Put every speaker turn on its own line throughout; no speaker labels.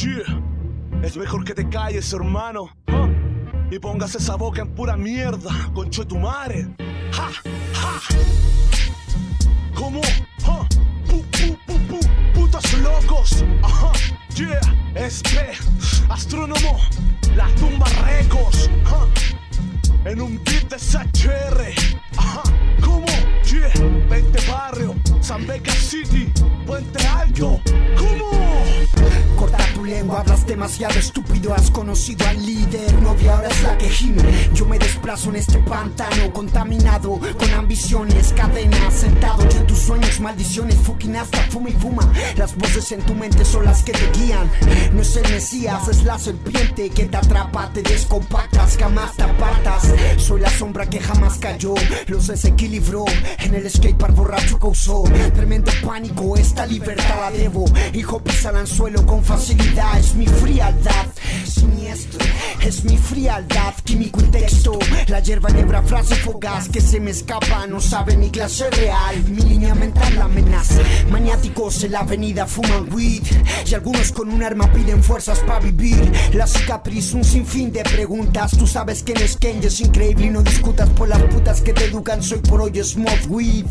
Yeah. Es mejor que te calles, hermano. ¿ah? Y pongas esa boca en pura mierda, concho de tu madre. ¡Ja! ¡Ja! ¿Cómo? ¿Ah? Pu, pu, pu, pu, putos locos. Ajá. Yeah. SP, astrónomo, la tumba Records. ¿ah? En un beat de SHR. Ajá. ¿Cómo? Yeah. 20 barrio, San Beca City, Puente Alto. ¿Cómo?
Lengua, hablas demasiado estúpido Has conocido al líder, novia ahora es la que gime. Yo me desplazo en este pantano Contaminado con ambiciones, cadenas Sentado yo en tus sueños, maldiciones Fucking hasta fuma y fuma. Las voces en tu mente son las que te guían. No es el mesías, es la serpiente Que te atrapa, te descompactas Jamás te apartas. Soy la sombra que jamás cayó Los desequilibró. En el skatepark borracho causó Tremendo pánico, esta libertad la debo. Hijo pisa el anzuelo con facilidad Es mi frialdad Siniestro Es mi frialdad Químico y texto. La hierba nebra frase fugaz Que se me escapa No sabe mi clase real. Mi línea mental la amenaza. Maniáticos en la avenida fuman weed. Y algunos con un arma piden fuerzas para vivir. La cicatriz un sinfín de preguntas. Tú sabes que en Skenge es increíble. Y no discutas por las putas que te educan. Soy por hoy smoke weed.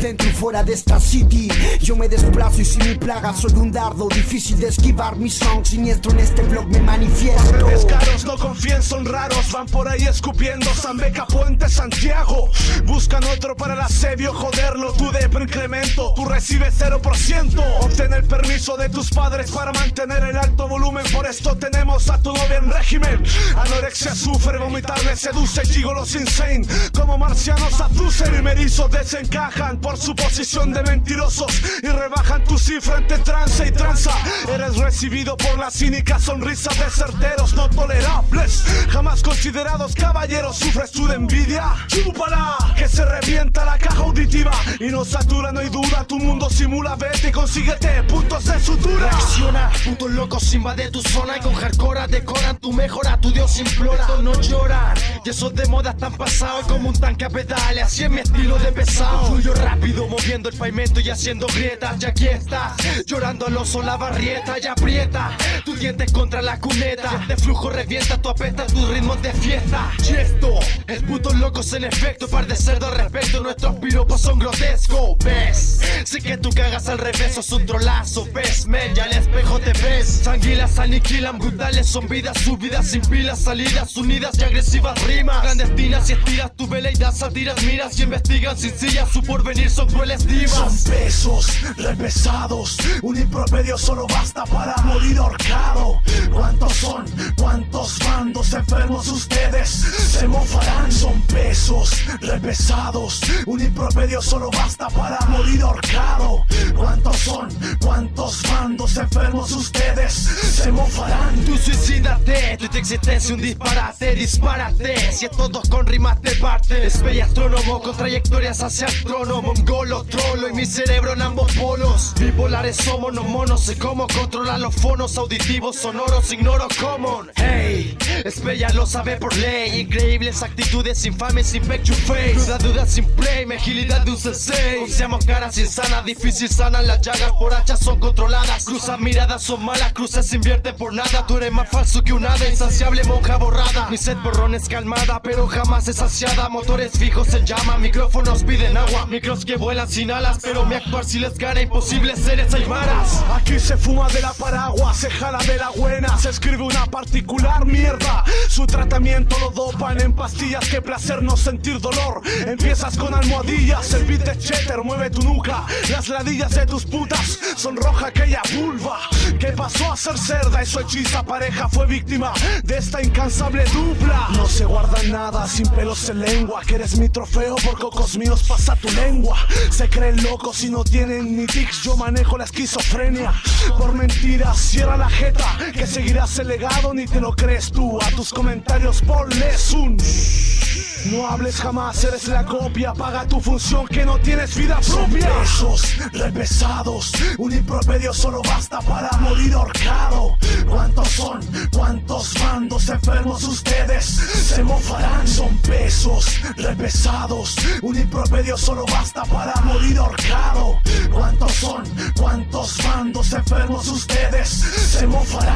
Dentro y fuera de esta city Yo me desplazo. Y sin mi plaga soy un dardo Difícil de esquivar. Mi song siniestro en este blog me manifiesto
Descaros no confíen, son raros, van por ahí escupiendo Zambeca, Puente, Santiago. Buscan otro para el asedio, joderlo Tú de incremento, tú recibes 0% Obtén el permiso de tus padres para mantener el alto volumen. Por esto tenemos a tu novia en régimen. Anorexia sufre, vomitar le seduce Gigolos insane, como marcianos aducen Y merizos desencajan. Por su posición de mentirosos Y rebajan tu cifra entre trance y tranza Eres recibido por la cínica sonrisa de certeros no tolerables. Jamás considerados caballeros Sufres tú de envidia. Chúpala Que se revienta la caja Y no satura, no hay duda Tu mundo simula, vete y consíguete puntos de sutura
Reacciona, putos locos invade tu zona. Y con hardcore decoran tu mejora, tu dios implora. No llorar, y esos de moda están pasados. Como un tanque a pedales, así es mi estilo de pesado. Fluyo rápido moviendo el pavimento y haciendo grietas, y aquí estás, llorando al oso la barrieta. Y aprieta, tus dientes contra la cuneta, de flujo revienta, tu apesta tus ritmos de fiesta, y esto es putos locos en efecto, par de cerdo al respecto, nuestros piropos son grotescos, ves, sé que tú cagas al revés, sos un trolazo, ves, men, ya al espejo te ves, sanguilas aniquilan, brutales son vidas subidas sin pilas, salidas unidas y agresivas rimas, clandestinas y estiras tu vela y das satiras, miras y investigan sin sillas, su porvenir son crueles divas.
Son pesos repesados Un impropedio solo basta para morir ahorcado ¿Cuántos son? ¿Cuántos bandos enfermos ustedes? Se mofarán Son pesos repesados Un impropedio solo basta para morir ahorcado. ¿Cuántos son? ¿Cuántos bandos enfermos ustedes? Se mofarán
Tú suicídate, tu existencia un disparate, dispárate Si a todos con rimas te parte Es bella astrónomo con trayectorias hacia el trono. Mongolo, trolo y mi cerebro en ambos polos. Bipolares somos, no monos Sé cómo controlar los fonos auditivos sonoros Ignoro cómo. Hey, es bella, lo sabe por ley. Increíbles actitudes infames sin picture face. Duda, duda sin play, mi agilidad de un sensei Seamos caras insanas, difícil sanan Las llagas por hachas son controladas. Cruzas miradas son malas, cruces invierten por nada. Tú eres más falso que un hada, insaciable monja borrada. Mi sed borrón es calmada, pero jamás es saciada. Motores fijos en llama, micrófonos piden agua. Micros que vuelan sin alas, pero mi actuar si les gana Imposible seres aymaras.
Aquí se fuma de la paraguas, se jala de la buena, se escribe una particular mierda. Su tratamiento lo dopan en pastillas, que placer no sentir dolor. Empiezas con almohadillas, el beat de cheddar mueve tu nuca. Las ladillas de tus putas son roja aquella vulva que pasó a ser cerda y su hechiza pareja fue víctima de esta incansable dupla. No se guarda nada sin pelos en lengua, que eres mi trofeo por cocos míos pasa tu lengua. Se creen locos y no tienen ni tics, yo manejo la esquizofrenia. Por mentiras, cierra la jeta, que seguirás el legado, ni te lo crees tú. A tus comentarios ponles un. No hables jamás, eres la copia. Paga tu función que no tienes vida propia. Pesos repesados, un impropedio solo basta para morir ahorcado. ¿Cuántos son? ¿Cuántos bandos enfermos ustedes? Se mofarán. Son pesos repesados, un impropedio solo basta para morir ahorcado. ¿Cuántos son? ¿Cuántos bandos enfermos ustedes? Se mofarán.